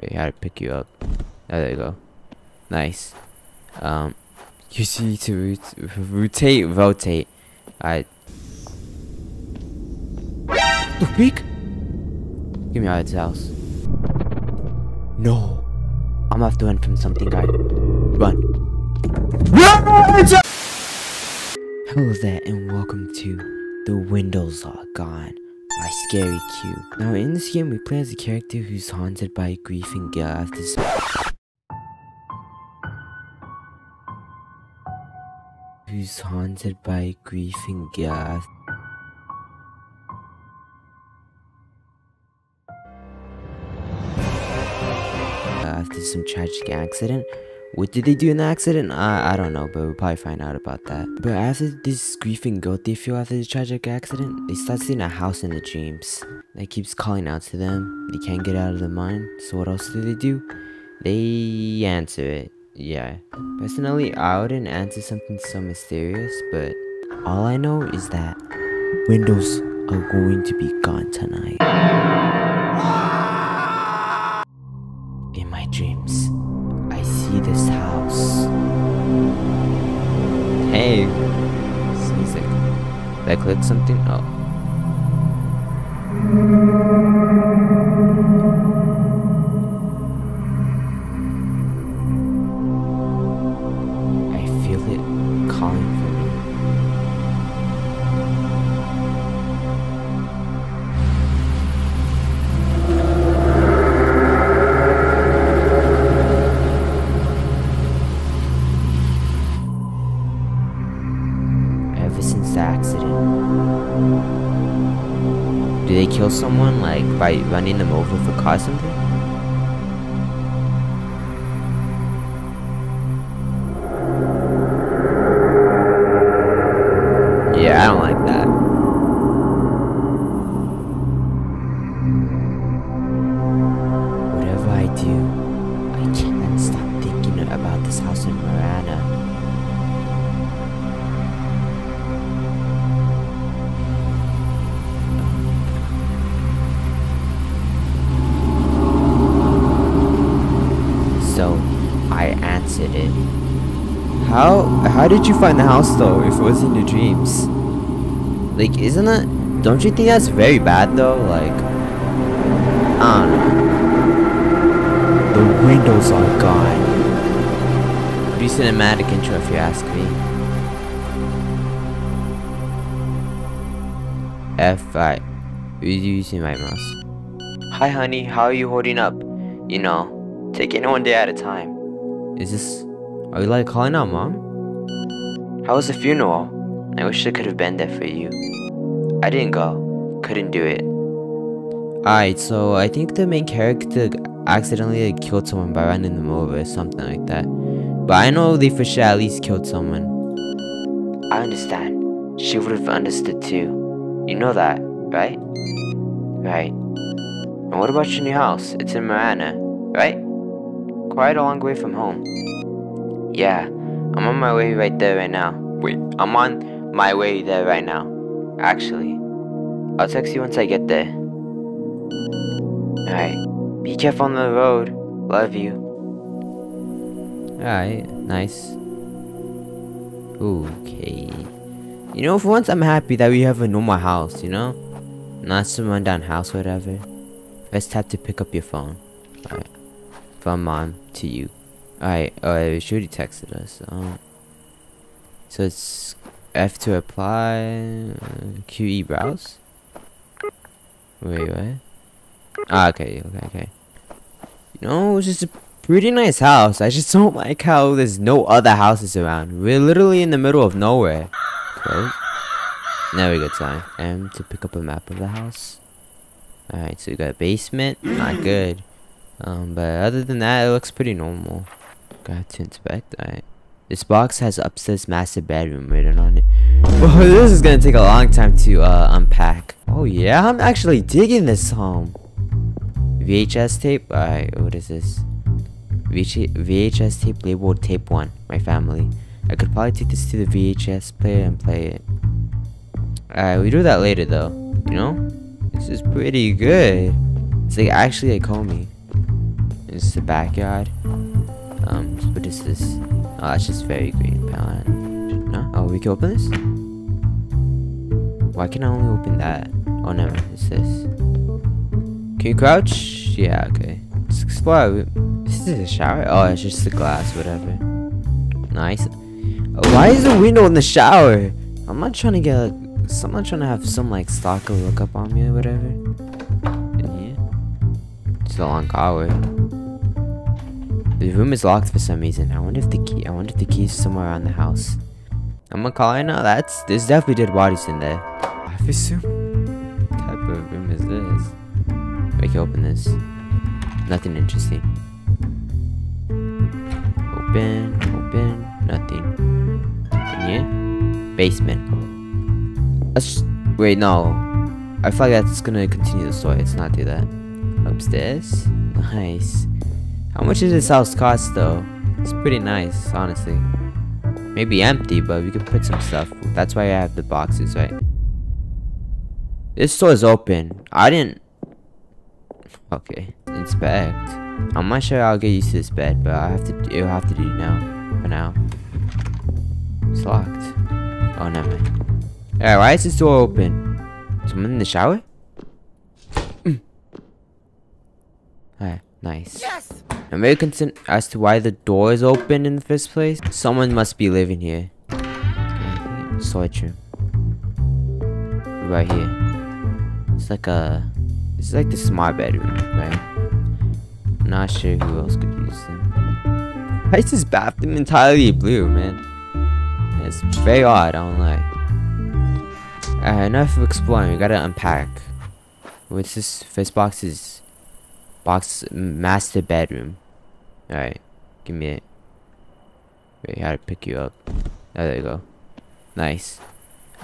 Wait, how to pick you up? Oh, there you go. Nice. Um, you see to rotate, rotate. I. The peek. Get me out of this house. No. I'm gonna to run from something, guy. Run. Run! Hello there, and welcome to The Windows Are Gone by Scary Cube. Now, in this game, we play as a character who's haunted by grief and guilt after. Who's haunted by grief and guilt after some tragic accident. What did they do in the accident? I, I don't know, but we'll probably find out about that. But after this grief and guilt they feel after the tragic accident, they start seeing a house in the dreams that keeps calling out to them. They can't get out of their mind, so what else do they do? They answer it. Yeah. Personally, I wouldn't answer something so mysterious, but all I know is that windows are going to be gone tonight. In my dreams, Hey, music. Did I click something? Oh. Kill someone like by running them over for cause something? Did you find the house though if it was in your dreams? Like isn't that don't you think that's very bad though? Like I don't know. The windows are gone. Pretty cinematic intro if you ask me. F5. Using my mouse. Hi honey, how are you holding up? You know, taking it one day at a time. Is this... Are you like calling out mom? How was the funeral? I wish I could have been there for you. I didn't go. Couldn't do it. Alright, so I think the main character accidentally like, killed someone by running them over or something like that. But I know they for sure at least killed someone. I understand. She would have understood too. You know that, right? Right. And what about your new house? It's in Marana, right? quite a long way from home. Yeah, I'm on my way right there right now. Wait, I'm on my way there right now. Actually, I'll text you once I get there. Alright, be careful on the road. Love you. Alright, nice. Okay. You know, for once I'm happy that we have a normal house, you know? Not some rundown house, whatever. Let's to pick up your phone. Alright from mom to you. Alright, she already texted us. So it's F to apply, uh, QE browse. Wait, what? Ah, okay, okay, okay. You know, it's just a pretty nice house. I just don't like how there's no other houses around. We're literally in the middle of nowhere. Close. Now we got time. M to pick up a map of the house. Alright, so we got basement. Not good. Um, but other than that, it looks pretty normal. Got to inspect. Alright. This box has upstairs master bedroom written on it. Oh, this is gonna take a long time to uh, unpack. Oh yeah, I'm actually digging this home. VHS tape. Alright, what is this? VHS tape labeled tape one. My family. I could probably take this to the VHS player and play it. Alright, we do that later though. You know? This is pretty good. It's like actually Comey. This is the backyard. Um, what is this? Oh, it's just very green palette. No? Oh, we can open this? Why can I only open that? Oh, no, it's this. Can you crouch? Yeah, okay. Let's explore. This is a shower? Oh, it's just the glass, whatever. Nice. Why is the window in the shower? I'm not trying to get like, I'm not trying to have some like stalker look up on me or whatever. Yeah. It's a long hallway. The room is locked for some reason. I wonder if the key I wonder if the key is somewhere around the house. I'm gonna call it now. That's there's definitely dead bodies in there. I assume. What type of room is this? We can open this. Nothing interesting. Open, open, nothing. Yeah? Basement. Let's wait, no. I feel like that's gonna continue the story. Let's not do that. Upstairs? Nice. How much does this house cost though? It's pretty nice, honestly. Maybe empty, but we could put some stuff. That's why I have the boxes, right? This store is open. I didn't... Okay. Inspect. I'm not sure I'll get used to this bed, but I have to. It'll have to do now. For now. It's locked. Oh, never mind. Alright, why is this door open? Someone in the shower? Alright, nice. Yes! I'm very concerned as to why the door is open in the first place. Someone must be living here. Okay, room. Right here. It's like a... It's like the smart bedroom, right? Not sure who else could use them. Why is this bathroom entirely blue, man? It's very odd, I don't lie. Alright, enough of exploring, we gotta unpack. What's this? First box is box master bedroom. Alright, give me it. Wait, how to pick you up? Oh, there you go. Nice.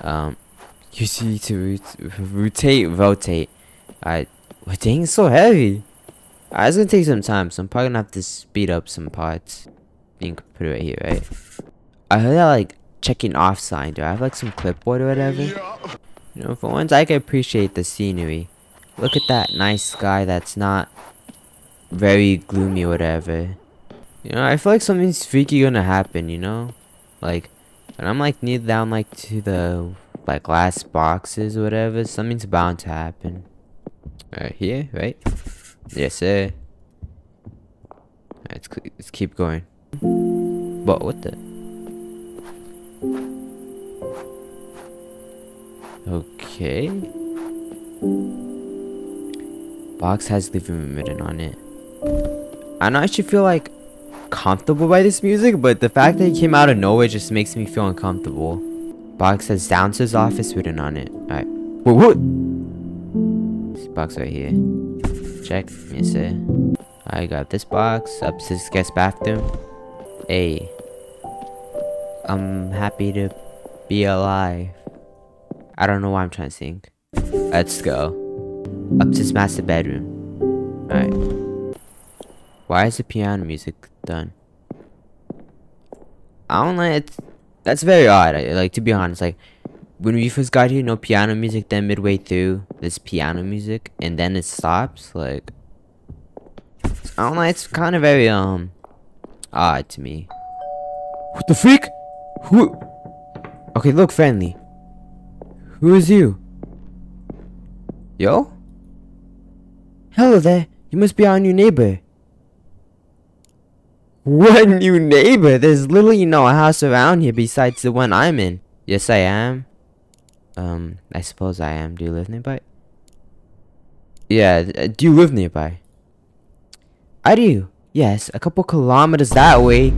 Um, you see to rotate, rotate. Alright, well, dang, it's so heavy. Alright, it's gonna take some time, so I'm probably gonna have to speed up some parts. You can put it right here, right? I heard that like checking off sign. Do I have like some clipboard or whatever? You know, for once I can appreciate the scenery. Look at that nice sky that's not very gloomy whatever. You know, I feel like something's freaky gonna happen, you know? Like, when I'm like near down like to the like glass boxes or whatever, something's bound to happen. Right here, right? Yes, sir. Let's, let's keep going. But what the? Okay. Box has living room written on it. I don't actually feel like comfortable by this music, but the fact that it came out of nowhere just makes me feel uncomfortable. Box has downstairs office written on it. Alright. Whoa, what? This box right here. Check. Yes, sir. I got this box. Upstairs guest bathroom. Hey. I'm happy to be alive. I don't know why I'm trying to sing. Let's go. Upstairs master bedroom. Alright. Why is the piano music done? I don't know. It's that's very odd. I, like to be honest, like when we first got here, no piano music. Then midway through, there's piano music, and then it stops. Like I don't know. It's kind of very um odd to me. What the freak? Who? Okay, look friendly. Who is you? Yo? Hello there. You must be our new neighbor. What new neighbor? There's literally no house around here besides the one I'm in. Yes, I am. Um, I suppose I am. Do you live nearby? Yeah, uh, do you live nearby? I do. Yes, a couple kilometers that way.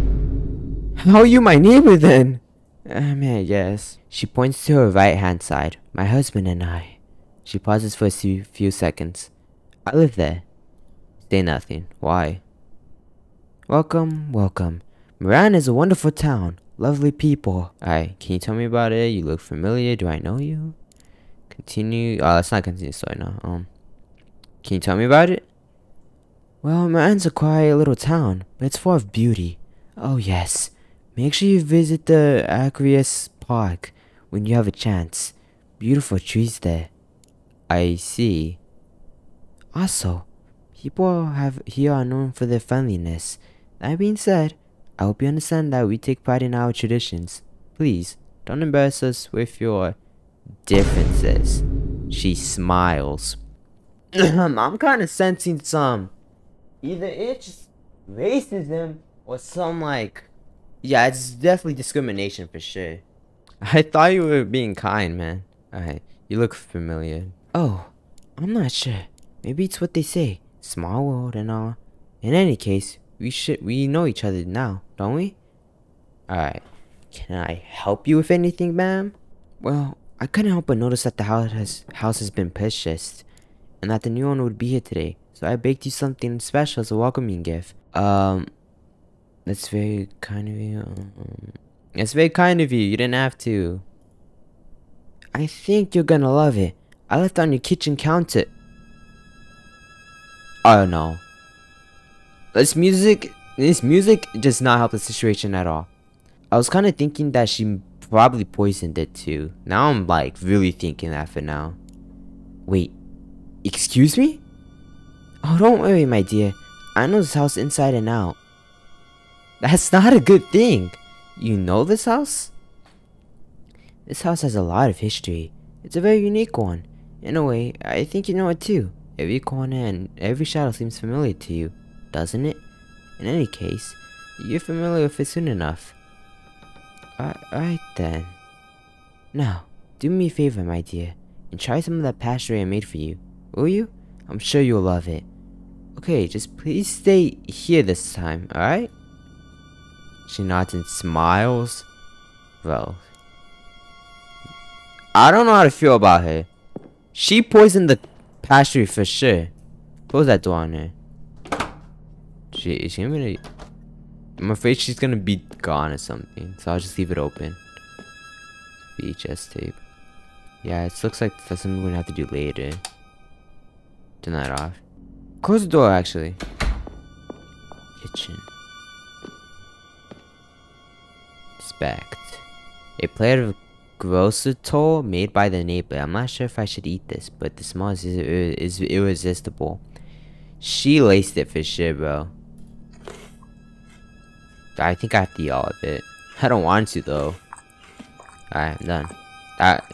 How are you my neighbor then? I mean, yes. She points to her right hand side. My husband and I. She pauses for a few seconds. I live there. Say nothing. Why? Welcome, welcome. Moran is a wonderful town. Lovely people. Alright, can you tell me about it? You look familiar. Do I know you? Continue. Oh, let's not continue story now. Um, can you tell me about it? Well, Moran's a quiet little town, but it's full of beauty. Oh yes. Make sure you visit the Aquarius Park when you have a chance. Beautiful trees there. I see. Also, People have here are known for their friendliness. That being said, I hope you understand that we take pride in our traditions. Please, don't embarrass us with your differences. She smiles. I'm kind of sensing some. Either it's racism or some like. Yeah, it's definitely discrimination for sure. I thought you were being kind, man. Alright, you look familiar. Oh, I'm not sure. Maybe it's what they say. Small world and all. In any case, we should we know each other now, don't we? Alright. Can I help you with anything, ma'am? Well, I couldn't help but notice that the house has house has been purchased and that the new owner would be here today. So I baked you something special as a welcoming gift. Um that's very kind of you. Um, it's very kind of you. You didn't have to. I think you're gonna love it. I left it on your kitchen counter. Oh no. This music, this music does not help the situation at all. I was kind of thinking that she probably poisoned it too. Now I'm like really thinking that for now. Wait, excuse me? Oh, don't worry, my dear. I know this house inside and out. That's not a good thing. You know this house? This house has a lot of history. It's a very unique one. In a way, I think you know it too. Every corner and every shadow seems familiar to you, doesn't it? In any case, you're familiar with it soon enough. Alright then. Now, do me a favor, my dear, and try some of that pastry I made for you. Will you? I'm sure you'll love it. Okay, just please stay here this time, alright? She nods and smiles. Well, I don't know how to feel about her. She poisoned the pastry for sure. Close that door on her. She is she gonna I'm afraid she's gonna be gone or something, so I'll just leave it open. VHS tape. Yeah, it looks like that's something we're gonna have to do later. Turn that off. Close the door actually. Kitchen. Inspect. A plate of grosseto made by the neighbor. I'm not sure if I should eat this, but the smell is, is irresistible. She laced it for sure, bro. I think I have to eat all of it. I don't want to though. Alright, I'm done. That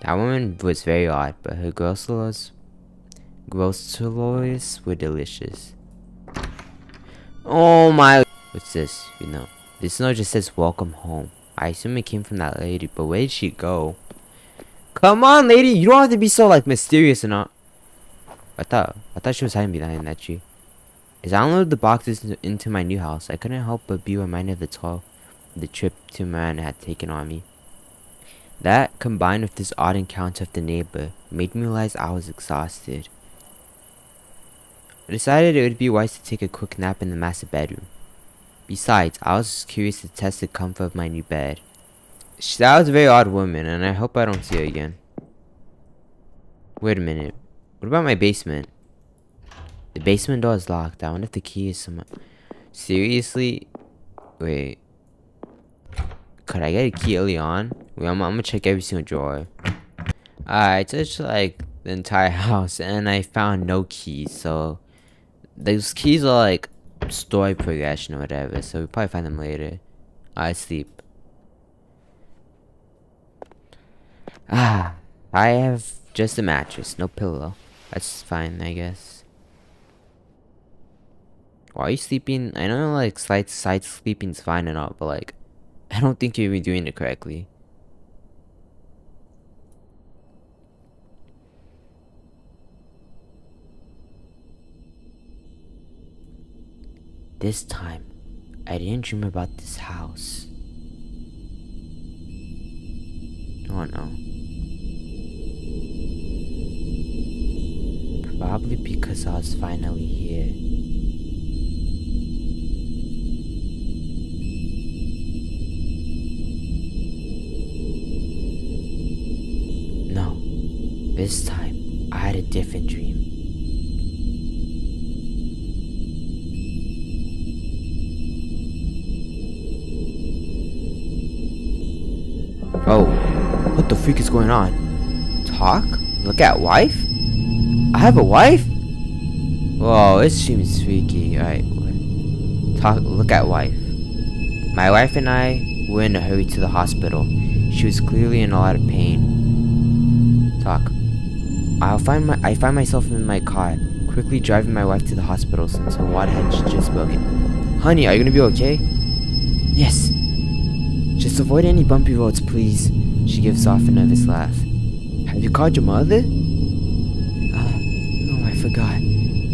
that woman was very odd, but her grossolos grossolos were delicious. Oh my what's this? You know. This note just says welcome home. I assume it came from that lady, but where did she go? Come on, lady, you don't have to be so like mysterious and not. I thought I thought she was hiding behind that tree. As I unloaded the boxes into my new house, I couldn't help but be reminded of the toll the trip to Miranda had taken on me. That, combined with this odd encounter with the neighbor, made me realize I was exhausted. I decided it would be wise to take a quick nap in the master bedroom. Besides, I was curious to test the comfort of my new bed. That was a very odd woman, and I hope I don't see her again. Wait a minute. What about my basement? The basement door is locked. I wonder if the key is somewhere. Seriously? Wait. Could I get a key early on? Wait, I'm, I'm gonna check every single drawer. I touched like the entire house and I found no keys, so those keys are like story progression or whatever, so we'll probably find them later. I sleep. Ah, I have just a mattress, no pillow. That's fine, I guess. Why are you sleeping? I know like side side sleeping's fine and all, but like, I don't think you're doing it correctly. This time, I didn't dream about this house. Oh no. Probably because I was finally here. This time I had a different dream. Oh, what the freak is going on? Talk? Look at wife? I have a wife? Whoa, it seems freaky. Alright, talk. Look at wife. My wife and I were in a hurry to the hospital. She was clearly in a lot of pain. I'll find my. I find myself in my car, quickly driving my wife to the hospital since her water had just broken. Honey, are you gonna be okay? Yes. Just avoid any bumpy roads, please. She gives off a nervous laugh. Have you called your mother? Uh, no, I forgot.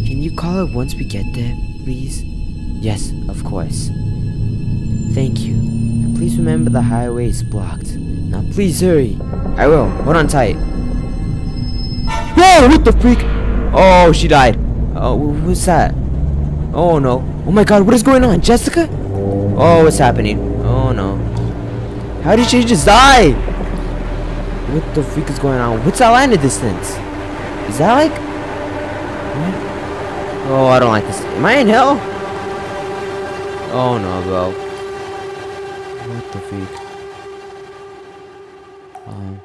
Can you call her once we get there, please? Yes, of course. Thank you. And please remember the highway is blocked. Now please hurry. I will. Hold on tight. Whoa, what the freak? Oh, she died. Oh, who's that? Oh no. Oh my god, what is going on? Jessica? Oh, what's happening? Oh no. How did she just die? What the freak is going on? What's that line of distance? Is that like... Oh, I don't like this. Am I in hell? Oh no, bro. What the freak? Um...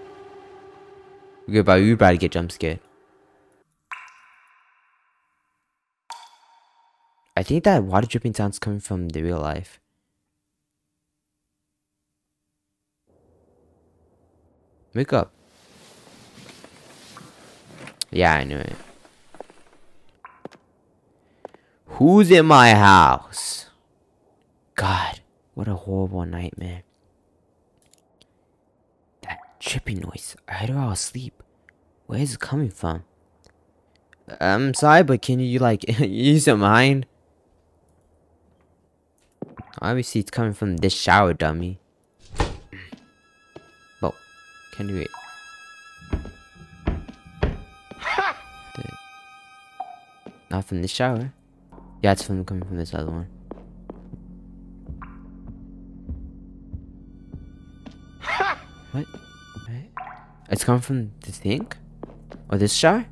Good, but you about to get jump scared. I think that water dripping sound's coming from the real life. Wake up. Yeah, I knew it. Who's in my house? God, what a horrible nightmare. That dripping noise. I heard her all asleep. Where is it coming from? I'm sorry, but can you, like, use your mind? Obviously, it's coming from this shower, dummy. Well, can you wait? Not from this shower. Yeah, it's from coming from this other one. what? It's coming from the sink? Or this shower?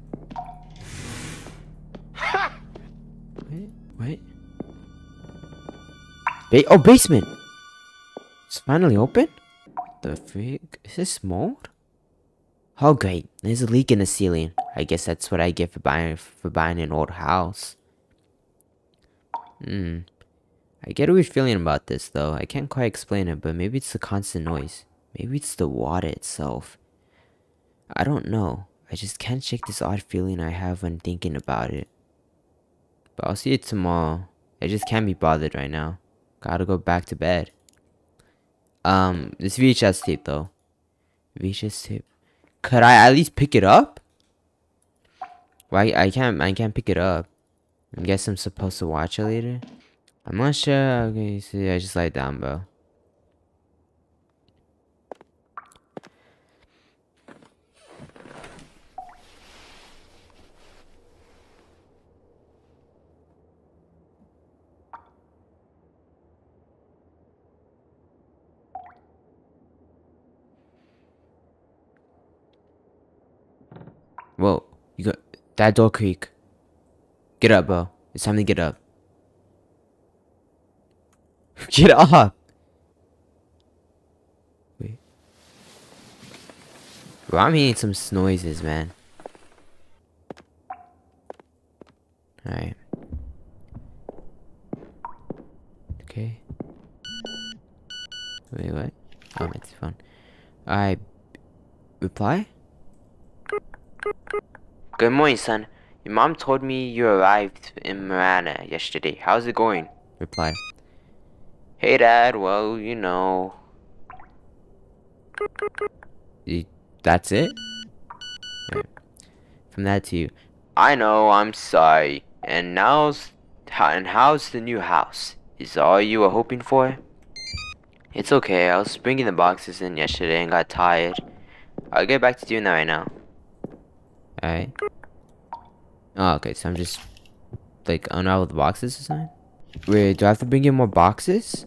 Wait, wait. Ba oh, basement! It's finally open? The freak? Is this mold? Oh great, there's a leak in the ceiling. I guess that's what I get for buying for buying an old house. Hmm. I get a weird feeling about this though. I can't quite explain it, but maybe it's the constant noise. Maybe it's the water itself. I don't know. I just can't shake this odd feeling I have when thinking about it. But I'll see it tomorrow. I just can't be bothered right now. Gotta go back to bed. Um, this VHS tape though. VHS tape. Could I at least pick it up? Why I can't I can't pick it up. I guess I'm supposed to watch it later. I'm not sure. Okay, see, I just lie down, bro. Whoa, you got that door creak. Get up, bro. It's time to get up. get up! Wait. Bro, I'm hearing some noises, man. Alright. Okay. Wait, what? Oh, my phone. I reply? Good morning, son. Your mom told me you arrived in Marana yesterday. How's it going? Reply. Hey, Dad. Well, you know. That's it? Right. From that to you. I know, I'm sorry. And now's... And how's the new house? Is all you were hoping for? It's okay. I was bringing the boxes in yesterday and got tired. I'll get back to doing that right now. Alright. Oh, okay, so I'm just like unravel the boxes something? Wait, do I have to bring in more boxes?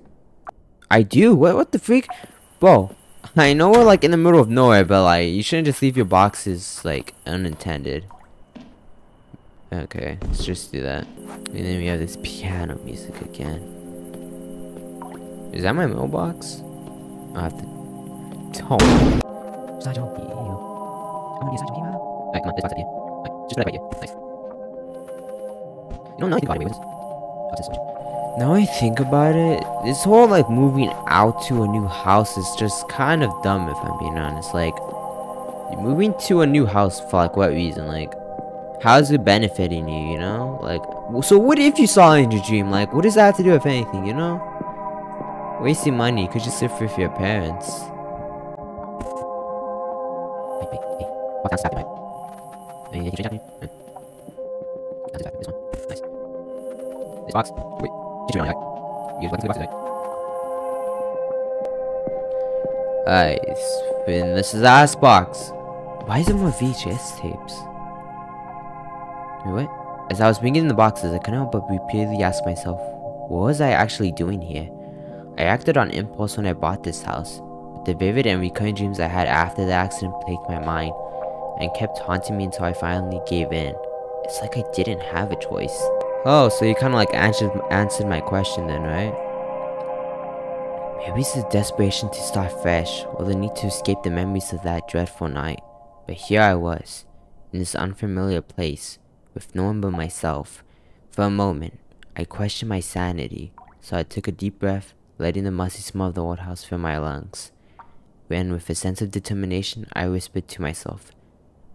I do? What what the freak? Bro, I know we're like in the middle of nowhere, but like you shouldn't just leave your boxes like unintended. Okay, let's just do that. And then we have this piano music again. Is that my mailbox? I have to. Don't. Alright, come on, this box up here. Alright, just put it right here. Nice. No, no, think about it. Wait, what's this? Now I think about it, this whole like moving out to a new house is just kind of dumb if I'm being honest. Like, you're moving to a new house for like what reason? Like, how's it benefiting you, you know? Like, so what if you saw it in your dream? Like, what does that have to do with anything, you know? Wasting money, you could just live with your parents. Stop it, right? Hey, can you change that me? Hmm. I'll do that. This one. Nice. This box. Wait. Your money back. Use the boxes, right? Alright, spin this is last box. Why is there more VHS tapes? Wait, what? As I was bringing in the boxes, I couldn't help but repeatedly ask myself, what was I actually doing here? I acted on impulse when I bought this house, but the vivid and recurring dreams I had after the accident plagued my mind and kept haunting me until I finally gave in. It's like I didn't have a choice. Oh, so you kind of like answered answered my question then, right? Maybe it's the desperation to start fresh, or the need to escape the memories of that dreadful night. But here I was, in this unfamiliar place, with no one but myself. For a moment, I questioned my sanity, so I took a deep breath, letting the musty smell of the old house fill my lungs. Then, with a sense of determination, I whispered to myself,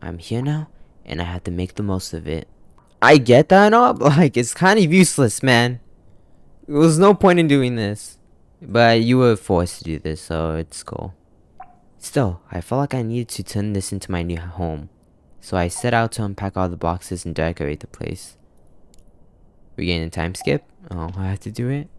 I'm here now, and I have to make the most of it. I get that and all, but like, it's kind of useless, man. There was no point in doing this. But you were forced to do this, so it's cool. Still, I felt like I needed to turn this into my new home. So I set out to unpack all the boxes and decorate the place. We getting a time skip? Oh, I have to do it?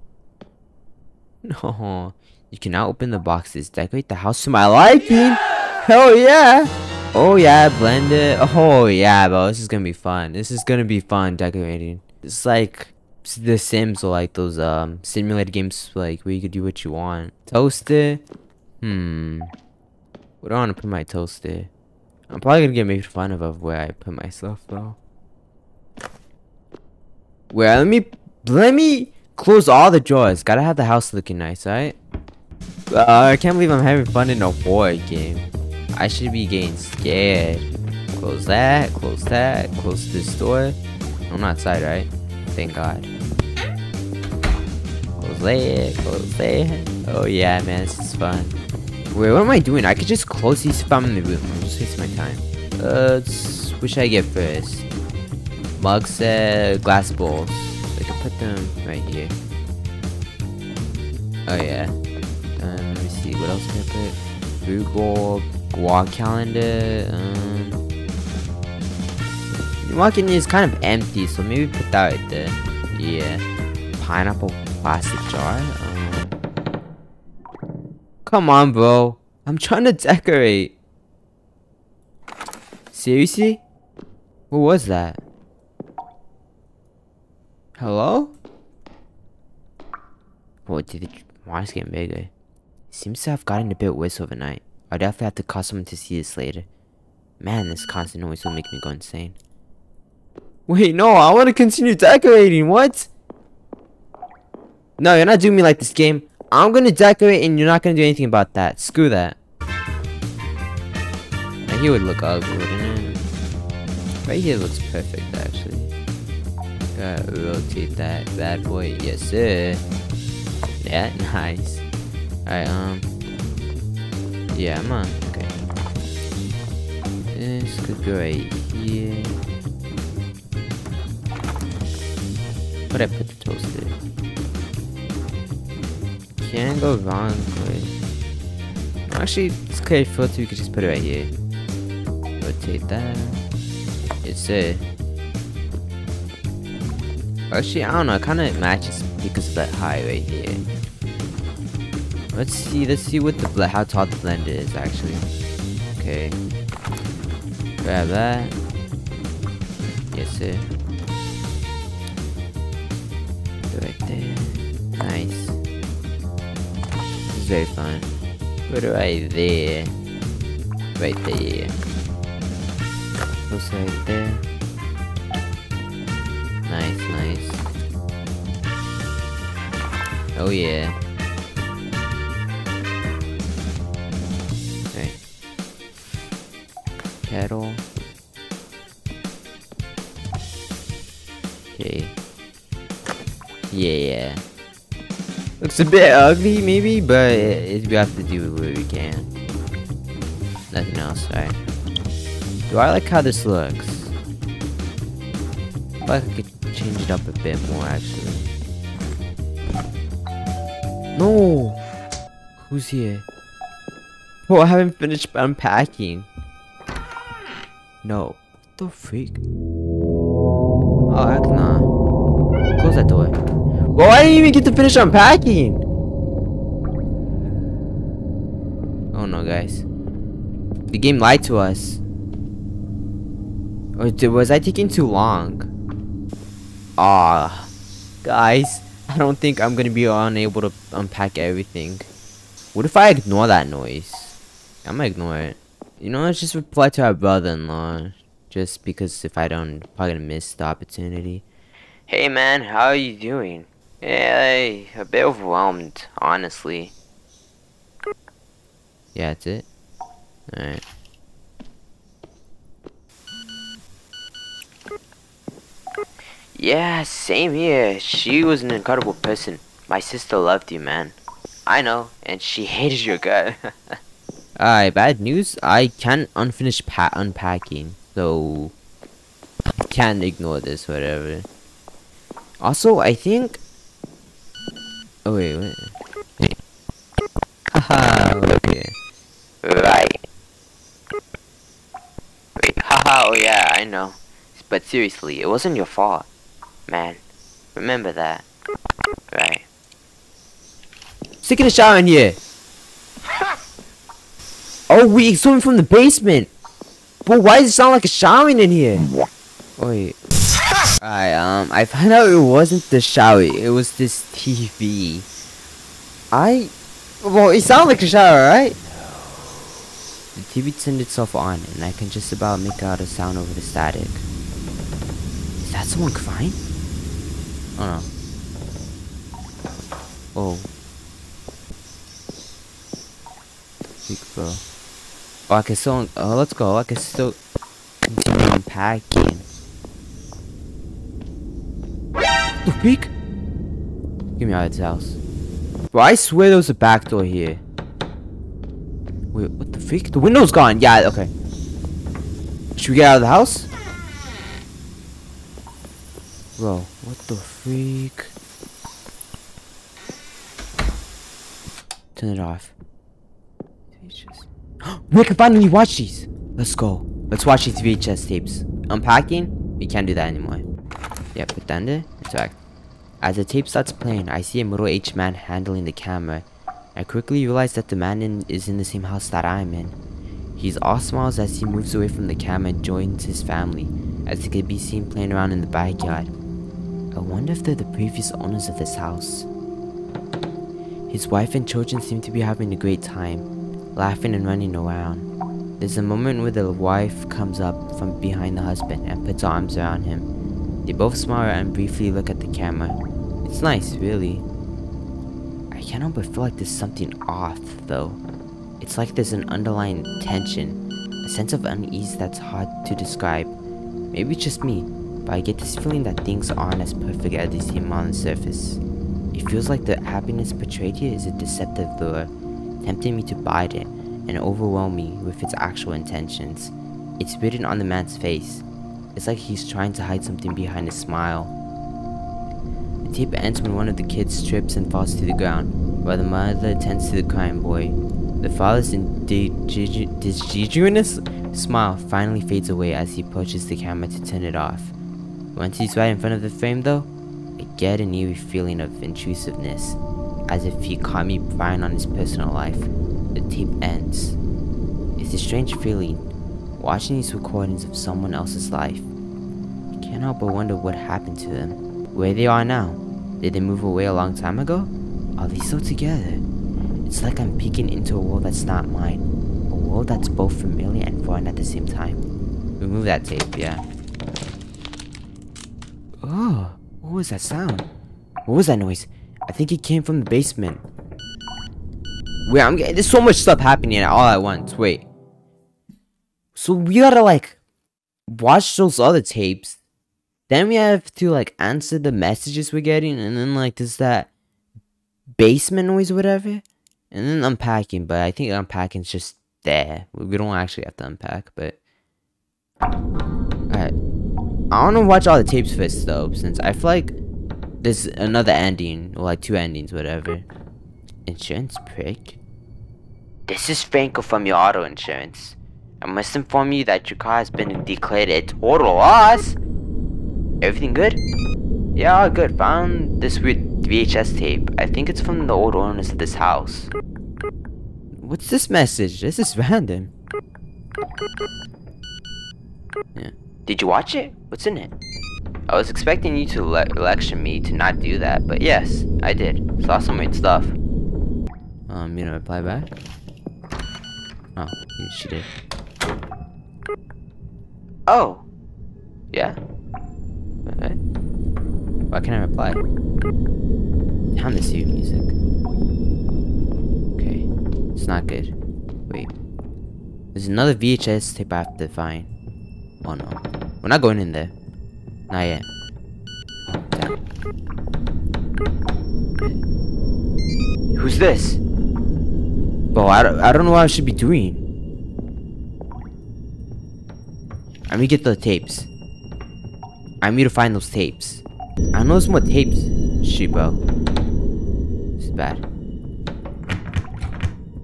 No. You can now open the boxes, decorate the house to my liking! Hell yeah! Oh yeah, blend it. Oh yeah, bro, this is gonna be fun. This is gonna be fun decorating. It's like the Sims or like those um simulated games like where you could do what you want. Toaster? Hmm. Where do I want to put my toaster? I'm probably gonna get made fun of of where I put myself though. Well, let me let me close all the drawers. Gotta have the house looking nice, right? Uh, I can't believe I'm having fun in a horror game. I should be getting scared. Close that, close that, close this door. I'm outside, right? Thank God. Close that, close that. Oh yeah, man, this is fun. Wait, what am I doing? I could just close these if I'm in the room. I'm just wasting my time. Uh, what should I get first? Mug uh, glass bowls. I can put them right here. Oh yeah. Um, let me see. What else can I put? Food bowl, guac calendar. Um, walking is kind of empty, so maybe put that right there. Yeah. Pineapple plastic jar. Um, come on, bro. I'm trying to decorate. Seriously? What was that? Hello? What did the water's getting bigger? Seems to have gotten a bit worse overnight. I'll definitely have to call someone to see this later. Man, this constant noise will make me go insane. Wait, no, I want to continue decorating. What? No, you're not doing me like this game. I'm gonna decorate and you're not gonna do anything about that. Screw that. Now, he would look ugly, wouldn't it? Right here looks perfect, actually. Gotta rotate that bad boy. Yes, sir. Yeah, nice. Alright, um. Yeah, I'm on. Okay. This could go right here. But I put the toaster. Can't go wrong with. Actually, it's clear filter. You could just put it right here. Rotate that. It's a. Actually, I don't know. It kind of matches because of that high right here. Let's see. Let's see what the how tall the blender is actually. Okay. Grab that. Yes, sir. right there. Nice. This is very fun. Put it right there. Right there. Also right there. Nice, nice. Oh yeah. Kettle. Okay. Yeah, yeah. Looks a bit ugly, maybe, but it, it, we have to do what we can. Nothing else, right? Do I like how this looks? I like I could change it up a bit more, actually. No! Who's here? Oh, I haven't finished unpacking. No. What the freak? Oh, heck nah. Close that door. Well, I didn't even get to finish unpacking! Oh no, guys. The game lied to us. Or was I taking too long? Ah, guys. I don't think I'm gonna be unable to unpack everything. What if I ignore that noise? I'm gonna ignore it. You know, let's just reply to our brother-in-law. Just because if I don't, I'm probably gonna miss the opportunity. Hey man, how are you doing? Yeah, a bit overwhelmed, honestly. Yeah, that's it. Alright. Yeah, same here. She was an incredible person. My sister loved you, man. I know, and she hated your gut. Alright, bad news. I can't unfinish unpacking, so I can't ignore this, whatever. Also, I think. Oh wait, wait. Haha, okay. Right. Wait, haha, oh yeah, I know. But seriously, it wasn't your fault. Man, remember that. Right. Stick in the shower in here. Oh, we swimming from the basement. But why does it sound like a showering in here? Wait. Alright, um, I found out it wasn't the shower. It was this TV. I... Well, it sounded like a shower, right? The TV turned itself on, and I can just about make out a sound over the static. Is that someone crying? Oh no. Oh. Big bro. Oh, I can still. Oh, let's go. I can still continue unpacking. The freak? Get me out of this house. Bro, I swear there was a back door here. Wait, what the freak? The window's gone. Yeah, okay. Should we get out of the house? Bro, what the freak? Turn it off. we can finally watch these! Let's go. Let's watch these VHS tapes. Unpacking? We can't do that anymore. Yeah, put that in there. Interact. As the tape starts playing, I see a middle-aged man handling the camera. I quickly realize that the man in, is in the same house that I'm in. He's all smiles as he moves away from the camera and joins his family, as he can be seen playing around in the backyard. I wonder if they're the previous owners of this house. His wife and children seem to be having a great time, laughing and running around. There's a moment where the wife comes up from behind the husband and puts arms around him. They both smile and briefly look at the camera. It's nice, really. I can't help but feel like there's something off, though. It's like there's an underlying tension, a sense of unease that's hard to describe. Maybe it's just me, but I get this feeling that things aren't as perfect as they seem on the surface. It feels like the happiness portrayed here is a deceptive lure, tempting me to bite it and overwhelm me with its actual intentions. It's written on the man's face. It's like he's trying to hide something behind a smile. The tape ends when one of the kids trips and falls to the ground, while the mother tends to the crying boy. The father's indigenous smile finally fades away as he approaches the camera to turn it off. Once he's right in front of the frame though, I get an eerie feeling of intrusiveness, as if he caught me prying on his personal life. The tape ends. It's a strange feeling, watching these recordings of someone else's life. I can't help but wonder what happened to them. Where they are now. Did they move away a long time ago? Are they still together? It's like I'm peeking into a world that's not mine. A world that's both familiar and foreign at the same time. Remove that tape, yeah. Oh, what was that sound? What was that noise? I think it came from the basement. Wait, I'm getting there's so much stuff happening all at once. Wait. So we gotta like watch those other tapes Then we have to like answer the messages we're getting, and then like there's that basement noise, or whatever, and then unpacking. But I think unpacking's just there. We don't actually have to unpack, but alright. I want to watch all the tapes first though, since I feel like there's another ending, or like two endings, whatever. Insurance prick. This is Franco from your auto insurance. I must inform you that your car has been declared a total loss. Everything good? Yeah, all good. Found this weird VHS tape. I think it's from the old owners of this house. What's this message? This is random. Yeah. Did you watch it? What's in it? I was expecting you to le lecture me to not do that, but yes, I did. Saw some weird stuff. Um, you know, reply back? Oh, she did. Oh! Yeah? Okay. Why can't I reply? Damn this you music. Okay. It's not good. Wait. There's another VHS tape I have to find. Oh no. We're not going in there. Not yet. Who's this? Bro, I don't, I don't know what I should be doing. I need to get the tapes. I need to find those tapes. I know there's more tapes. Shit, bro. This is bad.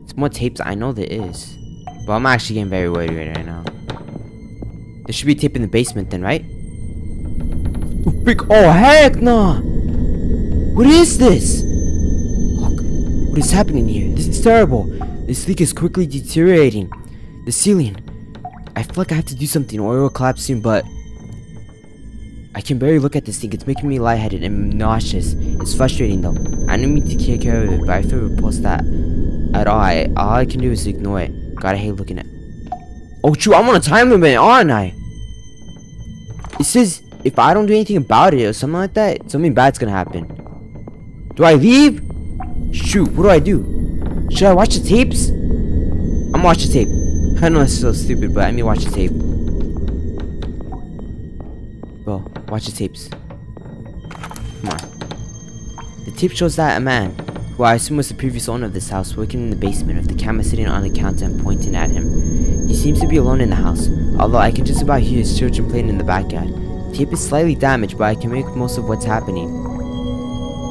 It's more tapes. I know there is. But I'm actually getting very worried right now. There should be a tape in the basement then, right? Oh, heck no! What is this? Look, what is happening here? This is terrible. This leak is quickly deteriorating. The ceiling. I feel like I have to do something or it will collapse soon, but... I can barely look at this thing. It's making me lightheaded and nauseous. It's frustrating though. I didn't mean to take care of it, but I feel repulsed that at all. I, all I can do is ignore it. God, I hate looking at Oh, shoot, I'm on a time limit, aren't I? It says if I don't do anything about it or something like that, something bad's gonna happen. Do I leave? Shoot, what do I do? Should I watch the tapes? I'm watching the tape. I know it's so stupid, but I mean watch the tape. Bro, watch the tapes. Come on. The tape shows that a man, who I assume was the previous owner of this house, working in the basement with the camera sitting on the counter and pointing at him. He seems to be alone in the house, although I can just about hear his children playing in the backyard. Tape is slightly damaged, but I can make most of what's happening.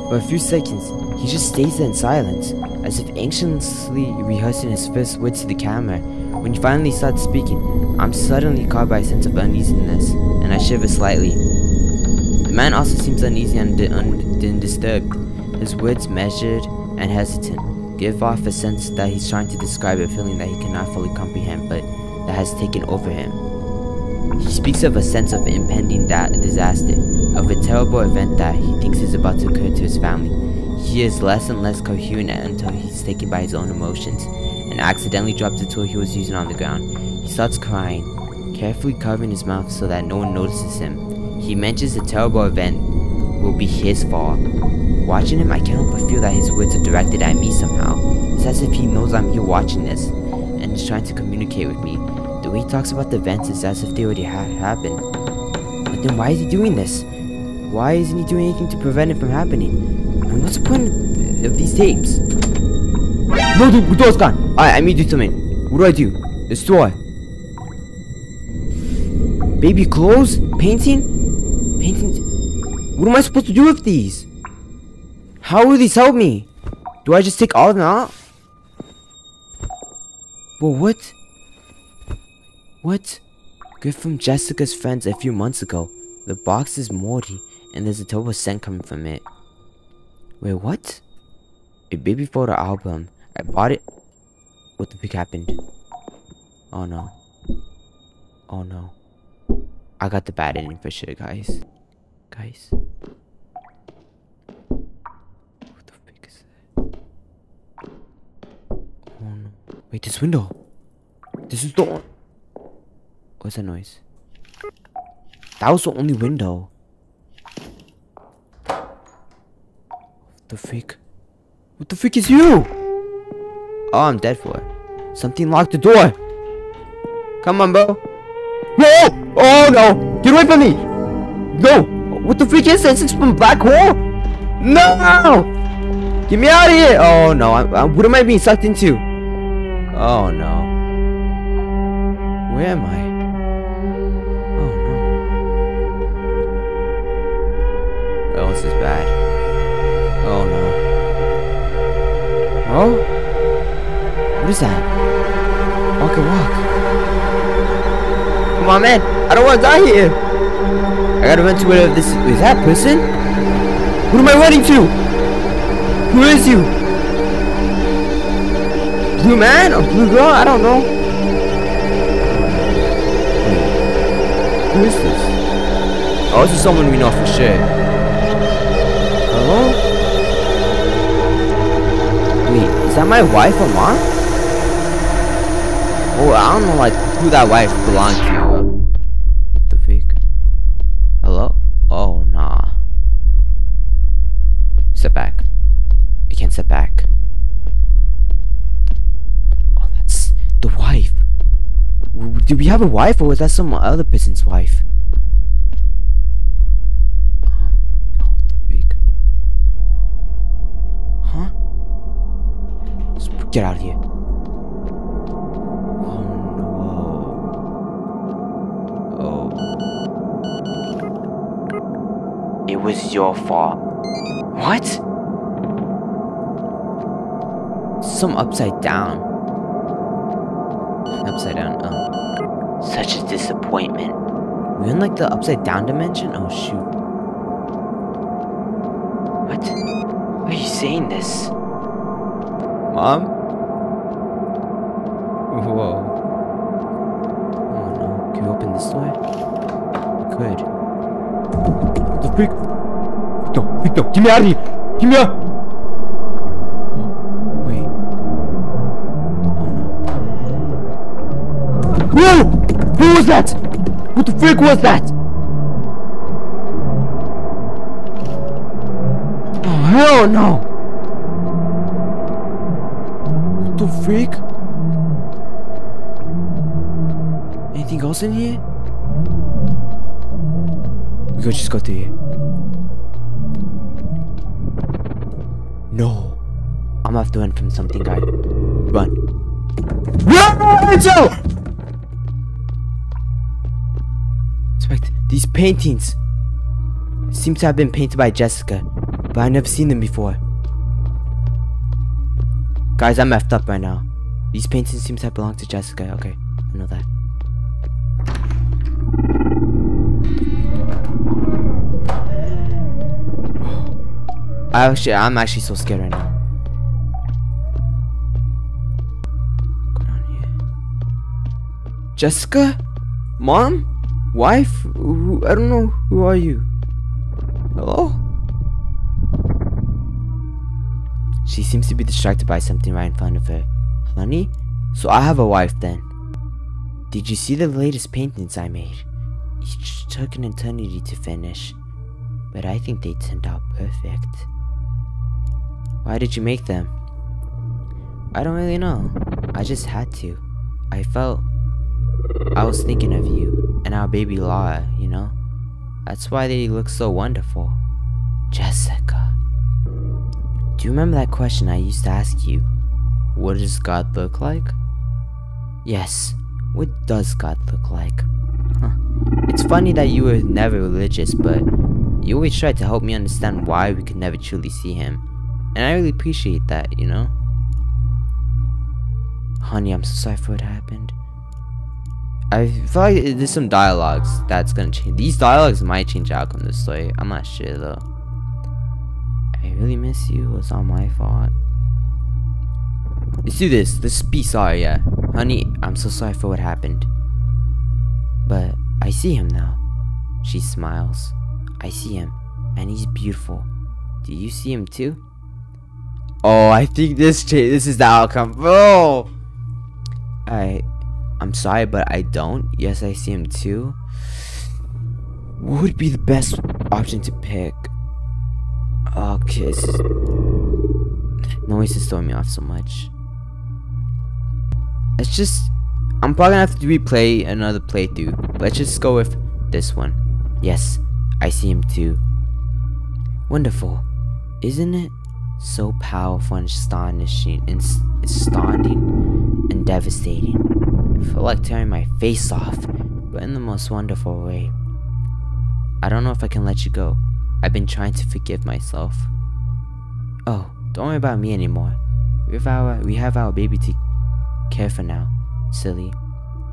For a few seconds, he just stays there in silence, as if anxiously rehearsing his first words to the camera. When he finally starts speaking, I'm suddenly caught by a sense of uneasiness, and I shiver slightly. The man also seems uneasy and undisturbed, his words measured and hesitant, give off a sense that he's trying to describe a feeling that he cannot fully comprehend but that has taken over him. He speaks of a sense of impending disaster, of a terrible event that he thinks is about to occur to his family. He is less and less coherent until he's taken by his own emotions, and accidentally drops the tool he was using on the ground. He starts crying, carefully covering his mouth so that no one notices him. He mentions the terrible event will be his fault. Watching him, I can't help but feel that his words are directed at me somehow. It's as if he knows I'm here watching this, and is trying to communicate with me. Way he talks about the events is as if they already ha happened. But then why is he doing this? Why isn't he doing anything to prevent it from happening? And what's the point of these tapes? No, dude, the door's gone. Alright, I need to do something. What do I do? This door. Baby clothes? Painting? Painting? What am I supposed to do with these? How will these help me? Do I just take all of them out? Well, what? What? Gift from Jessica's friends a few months ago. The box is moldy, and there's a terrible scent coming from it. Wait, what? A baby photo album. I bought it. What the fuck happened? Oh no. Oh no. I got the bad ending for sure, guys. Guys. What the fuck is that? Oh no. Wait, this window. This is the. What's that noise? That was the only window. What the freak? What the freak is you? Oh, I'm dead for it. Something locked the door. Come on, bro. No! Oh no! Get away from me! No! What the freak is this? It's from black hole? No! Get me out of here! Oh no, I, I, what am I being sucked into? Oh no. Where am I? Oh, this is bad. Oh no. Oh? What is that? Walk and walk. Come on, man. I don't want to die here. I gotta run to whatever this is. Is that person? What am I running to? Who is you? Blue man or blue girl? I don't know. Hmm. Who is this? Oh, this is someone we know for sure. Wait, is that my wife or mom? Oh, I don't know like who that wife belonged to. What the freak? Hello? Oh, nah. Step back. I can't step back. Oh, that's the wife. Do we have a wife or is that some other person's Some upside down. Upside down, oh. Such a disappointment. We're in like the upside down dimension? Oh shoot. What? Why are you saying this? Mom? Whoa. Oh no. Can we open this door? We could. The freak! No, freak! Get me out of here! Get me out! That? What the freak was that? Oh hell no! What the freak? Anything else in here? We just got here. No. I'm gonna have to run from something, guy. Run. Run, Joe! These paintings. Seem to have been painted by Jessica, but I've never seen them before. Guys, I'm effed up right now. These paintings seem to have belonged to Jessica. Okay, I know that. I actually, I'm actually so scared right now. Jessica? Mom? Wife? Who, I don't know. Who are you? Hello? She seems to be distracted by something right in front of her. Honey? So I have a wife then. Did you see the latest paintings I made? Each took an eternity to finish, but I think they turned out perfect. Why did you make them? I don't really know. I just had to. I felt I was thinking of you and our baby Laura, you know? That's why they look so wonderful. Jessica. Do you remember that question I used to ask you? What does God look like? Yes, what does God look like? Huh. It's funny that you were never religious, but you always tried to help me understand why we could never truly see Him. And I really appreciate that, you know? Honey, I'm so sorry for what happened. I feel like there's some dialogues that's gonna change. These dialogues might change outcome the story. I'm not sure though. I really miss you. It's all my fault. Let's do this. Let's be sorry, yeah. Honey, I'm so sorry for what happened. But I see him now. She smiles. I see him, and he's beautiful. Do you see him too? Oh, I think this this is the outcome. Oh, I, I'm sorry, but I don't. Yes, I see him too. What would be the best option to pick? Okay, this is, noise is throwing me off so much. Let's just. I'm probably gonna have to replay another playthrough. Let's just go with this one. Yes, I see him too. Wonderful, isn't it? So powerful and astonishing and astounding and devastating. Feel like tearing my face off, but in the most wonderful way. I don't know if I can let you go. I've been trying to forgive myself. Oh, don't worry about me anymore. We have our we have our baby to care for now. Silly.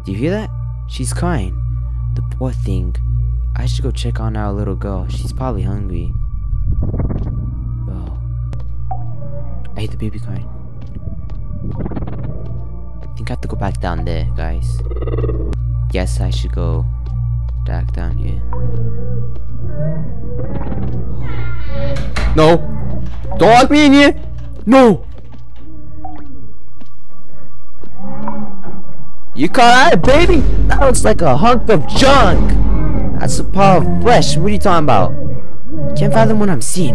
Do you hear that? She's crying. The poor thing. I should go check on our little girl. She's probably hungry. Oh. I hate the baby crying. Have to go back down there, guys. Guess I should go back down here. No! Don't lock me in here! No! You call that a baby? That looks like a hunk of junk! That's a pile of flesh. What are you talking about? Can't fathom what I'm seeing.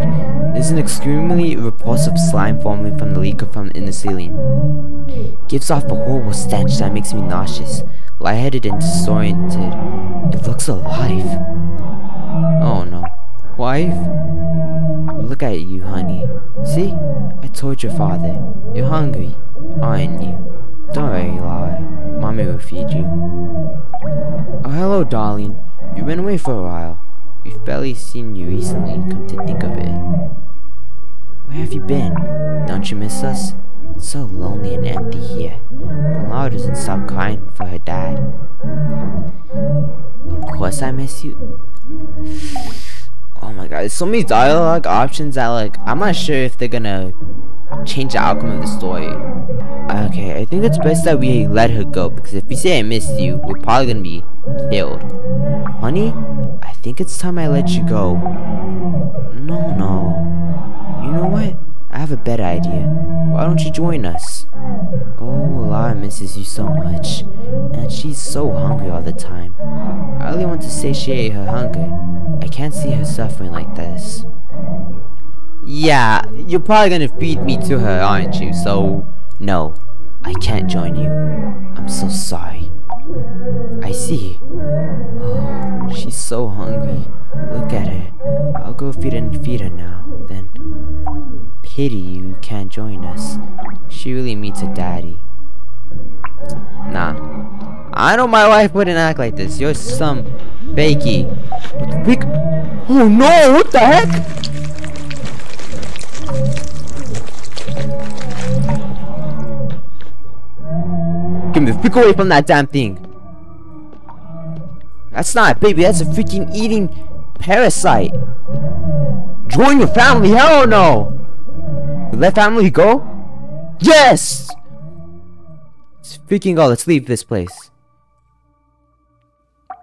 There's an extremely repulsive slime forming from the leak from in the ceiling. Gives off a horrible stench that makes me nauseous, lightheaded and disoriented. It looks alive. Oh no. Wife? Look at you, honey. See? I told your father. You're hungry, aren't you? Don't worry, Lara. Mommy will feed you. Oh, hello, darling. You've been away for a while. We've barely seen you recently, come to think of it. Where have you been? Don't you miss us? It's so lonely and empty here. And Lara doesn't stop crying for her dad. Of course I miss you. Oh my god, there's so many dialogue options that like, I'm not sure if they're gonna change the outcome of the story. Okay, I think it's best that we let her go because if we say I missed you, we're probably gonna be killed. Honey, I think it's time I let you go. No, no. You know what? I have a better idea. Why don't you join us? Oh, Lara misses you so much. And she's so hungry all the time. I really want to satiate her hunger. I can't see her suffering like this. Yeah, you're probably gonna feed me to her, aren't you? So, no, I can't join you. I'm so sorry. I see. Oh, she's so hungry. Look at her. I'll go feed and feed her now. Then, pity you can't join us. She really needs a daddy. Nah. I know my wife wouldn't act like this. You're some bakey. Oh no, what the heck? Me the freak away from that damn thing. That's not a baby, that's a freaking eating parasite. Join your family, hell no! let family go? Yes! Let's freaking go, let's leave this place.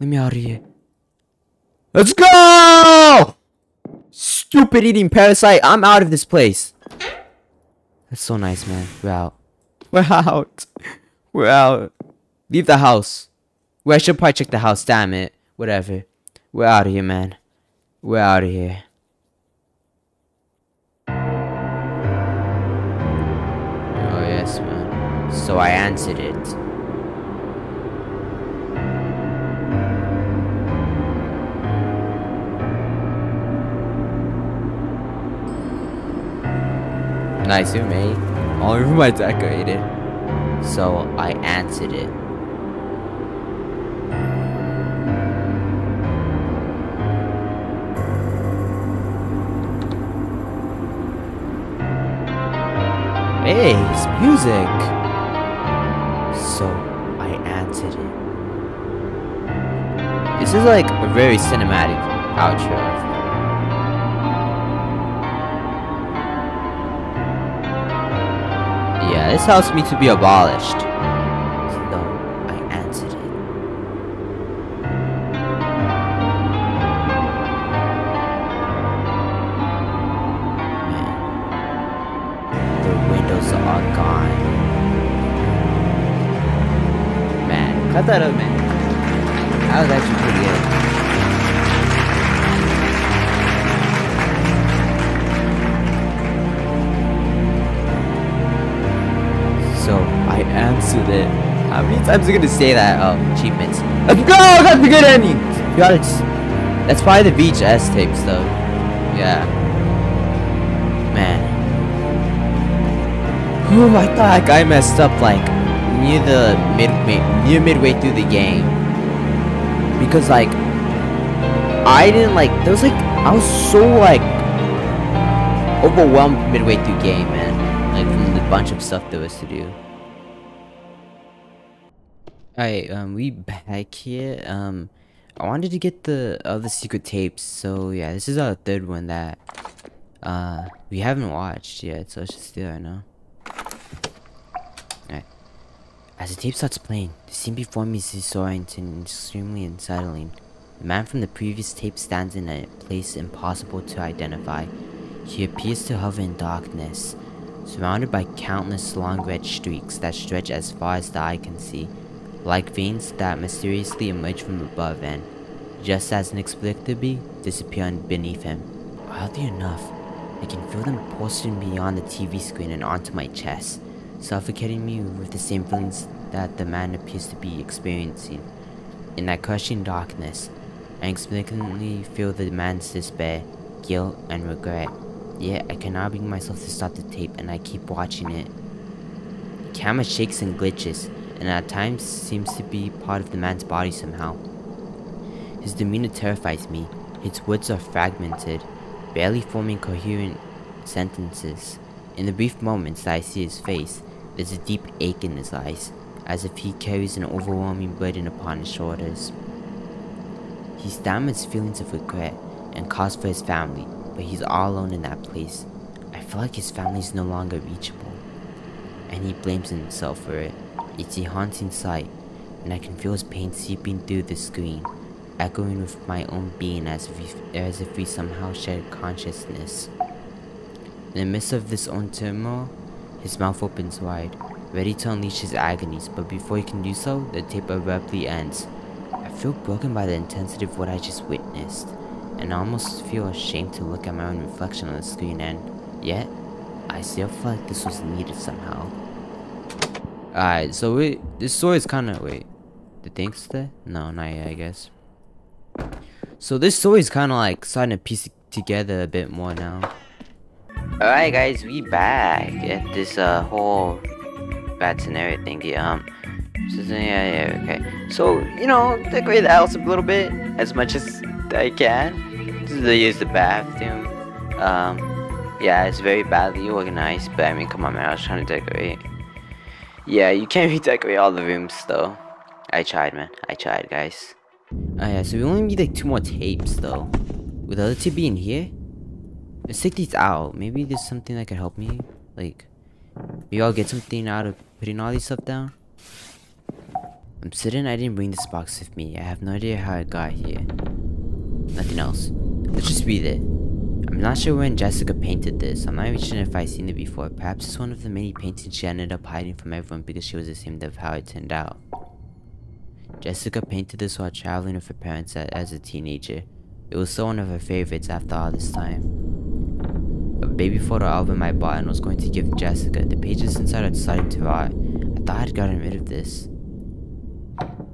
Let me out of here. Let's go! Stupid eating parasite, I'm out of this place. That's so nice, man. We're out. We're out. We're out. Leave the house. Well, I should probably check the house. Damn it. Whatever. We're out of here, man. We're out of here. Oh, yes, man. So I answered it. Nice room, eh? All room I decorated. So I answered it. Hey, it's music! So I answered it. This is like a very cinematic outro. This helps me to be abolished. So I answered it. Man, the windows are gone. Man, cut that up, man. That was actually So I answered it. How many times are you gonna say that? Oh, achievements. Let's go! Got the good ending! Got. That's probably the VHS tapes, though. Yeah. Man. Ooh, I thought I messed up, like, near the mid, near midway through the game. Because, like, I didn't, like, there was, like, I was so, like, overwhelmed midway through game, man. Like, from the bunch of stuff there was to do. Alright, um, we back here, um, I wanted to get the other secret tapes, so yeah, this is our third one that, uh, we haven't watched yet, so let's just do that now. Alright. As the tape starts playing, the scene before me is disorienting and extremely unsettling. The man from the previous tape stands in a place impossible to identify. He appears to hover in darkness, surrounded by countless long red streaks that stretch as far as the eye can see like veins that mysteriously emerge from above and, just as inexplicably, disappear beneath him. Oddly enough, I can feel them pulsing beyond the TV screen and onto my chest, suffocating me with the same feelings that the man appears to be experiencing. In that crushing darkness, I inexplicably feel the man's despair, guilt, and regret. Yet I cannot bring myself to stop the tape and I keep watching it. The camera shakes and glitches, and at times seems to be part of the man's body somehow. His demeanor terrifies me. His words are fragmented, barely forming coherent sentences. In the brief moments that I see his face, there's a deep ache in his eyes, as if he carries an overwhelming burden upon his shoulders. He stammers feelings of regret and calls for his family, but he's all alone in that place. I feel like his family is no longer reachable, and he blames himself for it. It's a haunting sight, and I can feel his pain seeping through the screen, echoing with my own being as if we, as if we somehow shared consciousness. In the midst of this own turmoil, his mouth opens wide, ready to unleash his agonies, but before he can do so, the tape abruptly ends. I feel broken by the intensity of what I just witnessed, and I almost feel ashamed to look at my own reflection on the screen, and yet, I still feel like this was needed somehow. Alright, so we this story is kind of wait, the thing's there? No, not yet, I guess. So this story is kind of like starting to piece together a bit more now. Alright, guys, we back at this uh whole bad scenario thingy. Um, yeah, yeah, okay. So you know, decorate the house a little bit as much as I can. Just use the bathroom. Um, yeah, it's very badly organized, but I mean, come on, man, I was trying to decorate. Yeah, you can't redecorate all the rooms though. I tried, man. I tried, guys. Oh yeah, so we only need like two more tapes though. With the other two being here? Let's take these out. Maybe there's something that could help me. Like, maybe I'll get something out of putting all these stuff down. I'm certain I didn't bring this box with me. I have no idea how it got here. Nothing else. Let's just read it. I'm not sure when Jessica painted this. I'm not even sure if I've seen it before. Perhaps it's one of the many paintings she ended up hiding from everyone because she was ashamed of how it turned out. Jessica painted this while traveling with her parents as a teenager. It was still one of her favorites after all this time. A baby photo album I bought and was going to give Jessica. The pages inside had started to rot. I thought I'd gotten rid of this.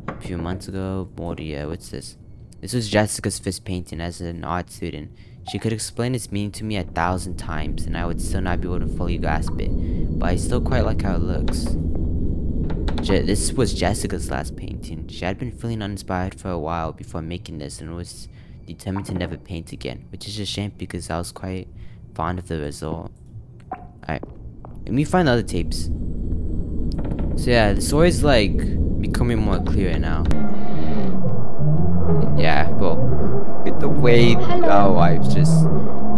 A few months ago, Mordia, what's this? This was Jessica's first painting as an art student. She could explain its meaning to me a thousand times, and I would still not be able to fully grasp it, but I still quite like how it looks. Je this was Jessica's last painting. She had been feeling uninspired for a while before making this and was determined to never paint again, which is a shame because I was quite fond of the result. Alright, let me find the other tapes. So yeah, the story's like becoming more clear now. Yeah, well, the way Hello. oh I was just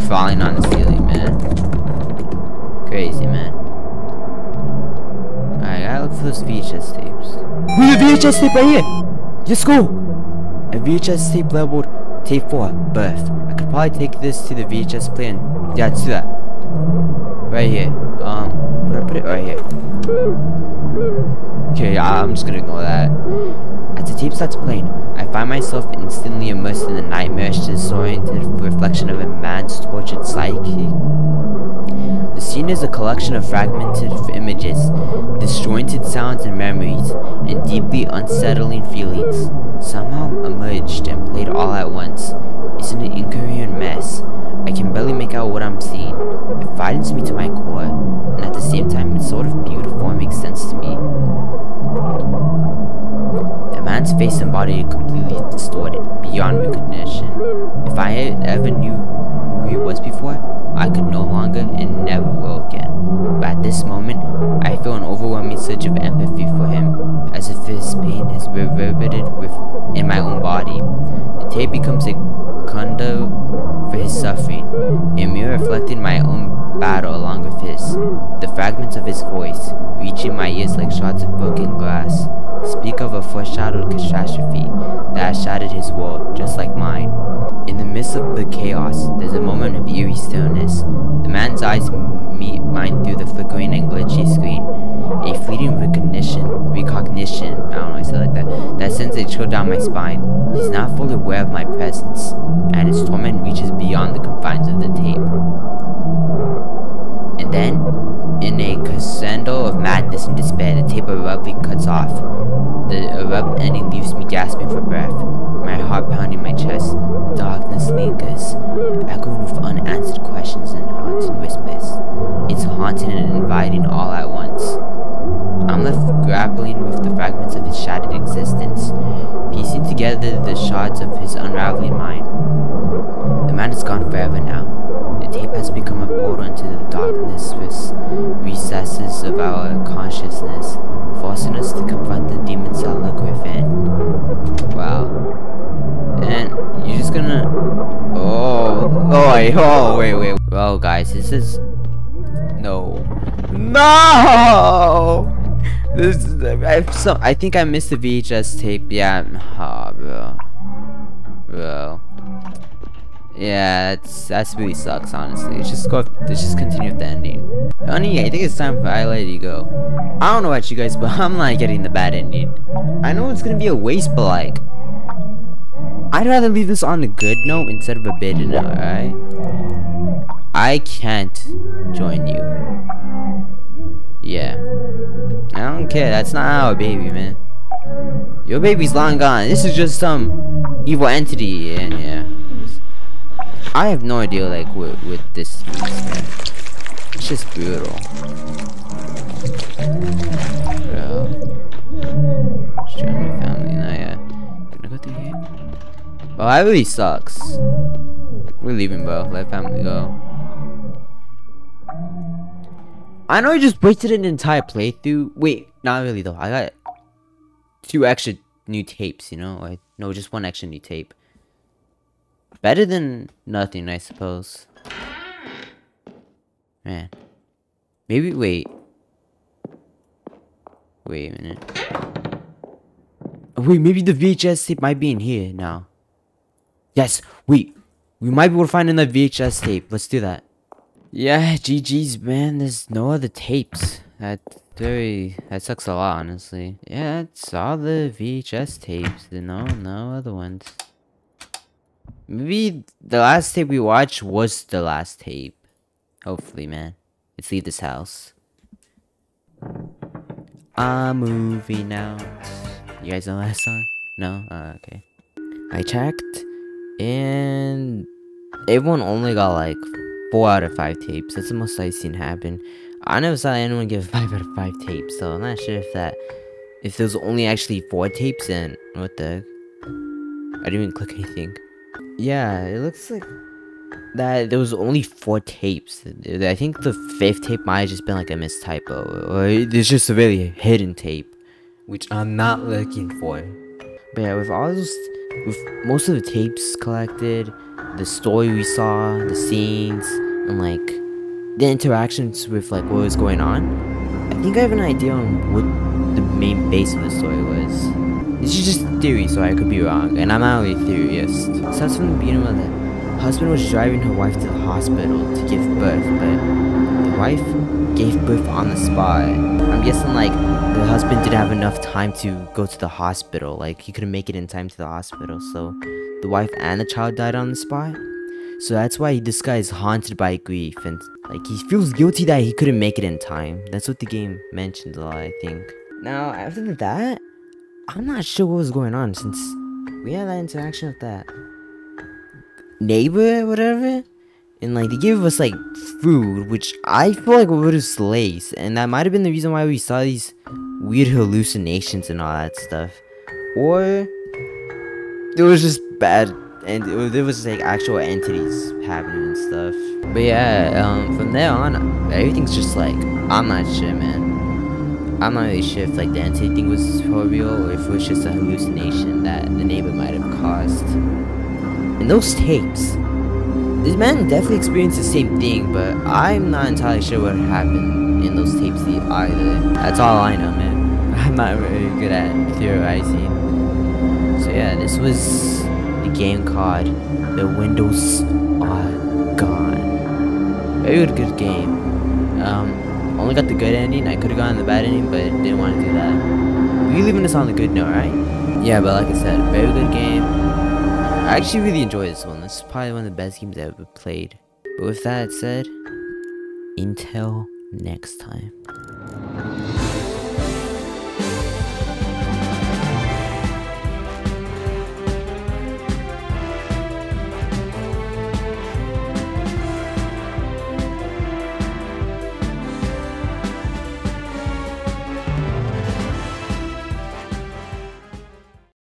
falling on the ceiling, man. Crazy, man. Alright, I gotta look for those VHS tapes. Where's a VHS tape right here! Just go! A VHS tape labeled tape 4, birth. I could probably take this to the VHS player and yeah, let's do that. Right here. Um, where I put it? Right here. Okay, I'm just gonna ignore that. As the tape starts playing, I find myself instantly immersed in a nightmarish, disoriented reflection of a man's tortured psyche. The scene is a collection of fragmented images, disjointed sounds and memories, and deeply unsettling feelings, somehow emerged and played all at once. It's an incoherent mess. I can barely make out what I'm seeing. It frightens me to my core, and at the same time it's sort of beautiful and makes sense to me. Man's face and body completely distorted, beyond recognition. If I ever knew who he was before, I could no longer and never will again. But at this moment, I feel an overwhelming surge of empathy for him, as if his pain has reverberated within my own body. The tape becomes a conduit for his suffering, a mirror reflecting my own battle along with his. Fragments of his voice, reaching my ears like shards of broken glass, speak of a foreshadowed catastrophe that shattered his world, just like mine. In the midst of the chaos, there's a moment of eerie stillness. The man's eyes meet mine through the flickering and glitchy screen. A fleeting recognition, recognition, I don't know, I said like that, that sends a chill down my spine. He's not fully aware of my presence, and his torment reaches beyond the confines of the tape. And then, crescendo of madness and despair, the tape abruptly cuts off. The abrupt ending leaves me gasping for breath, my heart pounding my chest. Darkness lingers, echoing with unanswered questions and haunting whispers. It's haunting and inviting all at once. I'm left grappling with the fragments of his shattered existence, piecing together the shards of his unraveling mind. The man is gone forever now. The tape has become a portal into the darkness recesses of our consciousness, forcing us to confront the demons that lurk within. Wow. And you're just gonna... Oh, oh, oh, wait, wait. Well, guys, this is... No. No! This is... I, so, I think I missed the VHS tape. Yeah, oh, bro. Bro. Yeah, that's that's really sucks, honestly. Let's just go. Let's just continue with the ending. Honey, I think it's time for I let you go. I don't know about you guys, but I'm not getting the bad ending. I know it's gonna be a waste, but like, I'd rather leave this on a good note instead of a bad note. Alright? I can't join you. Yeah. I don't care. That's not our baby, man. Your baby's long gone. This is just some evil entity, and yeah. I have no idea like what, what this man. It's just brutal. Bro. Destroy my family yeah. Uh, can I go through here? Oh, that really sucks. We're leaving, bro. Let family go. I know I just wasted an entire playthrough. Wait, not really though. I got two extra new tapes, you know? Like, no, just one extra new tape. Better than nothing, I suppose. Man. Maybe, wait. Wait a minute. Wait, maybe the VHS tape might be in here now. Yes, wait. We might be able to find another VHS tape. Let's do that. Yeah, GG's, man. There's no other tapes. That very... That sucks a lot, honestly. Yeah, it's all the VHS tapes. No, no other ones. Maybe the last tape we watched was the last tape. Hopefully, man. Let's leave this house. I'm moving out. You guys know that song? No? Uh, okay. I checked, and everyone only got like 4 out of 5 tapes. That's the most I've seen happen. I never saw anyone give 5 out of 5 tapes, so I'm not sure if that... If there's only actually 4 tapes, then what the... I didn't even click anything. Yeah, it looks like that there was only four tapes. I think the fifth tape might have just been like a mistypo, or it's just a really hidden tape, which I'm not looking for. But yeah, with all those, with most of the tapes collected, the story we saw, the scenes, and like the interactions with like what was going on, I think I have an idea on what the main base of the story was. This is just theory, so I could be wrong, and I'm not really a theorist. Starts from the beginning of the husband was driving her wife to the hospital to give birth, but the wife gave birth on the spot. I'm guessing like the husband didn't have enough time to go to the hospital, like he couldn't make it in time to the hospital, so the wife and the child died on the spot. So that's why this guy is haunted by grief and Like he feels guilty that he couldn't make it in time. That's what the game mentions a lot, I think. Now, after that, I'm not sure what was going on since we had that interaction with that neighbor, whatever. And like they gave us like food, which I feel like was lace, and that might have been the reason why we saw these weird hallucinations and all that stuff. Or it was just bad and it was, it was like actual entities happening and stuff. But yeah, um, from there on, everything's just like I'm not sure, man. I'm not really sure if like the entity thing was for real or if it was just a hallucination that the neighbor might have caused. And those tapes, this man definitely experienced the same thing, but I'm not entirely sure what happened in those tapes either. That's all I know, man. I'm not very good at theorizing. So yeah, this was the game called The Windows Are Gone. Very good, good game. Um, only got the good ending. I could have gotten the bad ending, but didn't want to do that. We leaving this on the good note, right? Yeah, but like I said, very good game. I actually really enjoyed this one. This is probably one of the best games I've ever played. But with that said, until next time.